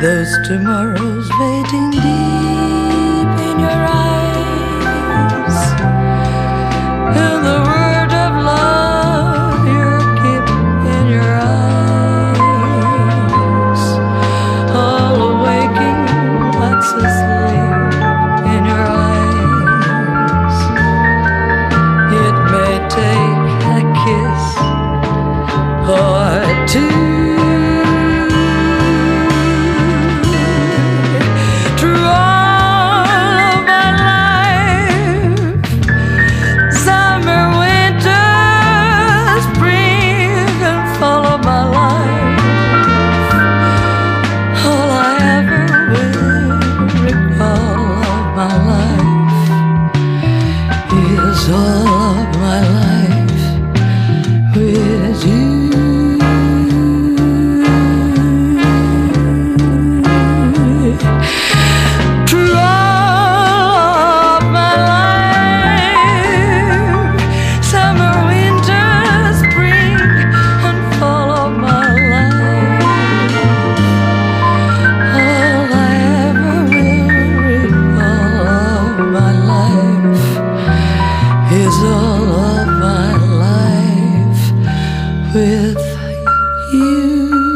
Those tomorrows waiting deep in your eyes. in the word of love you're keeping in your eyes. All awaking, what's asleep in your eyes. It may take a kiss or two. you.